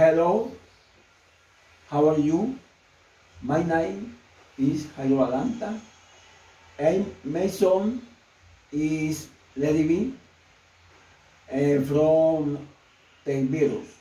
Hello, how are you? My name is Jairo Balanta. And my son is Let It Be uh, eh, from the virus.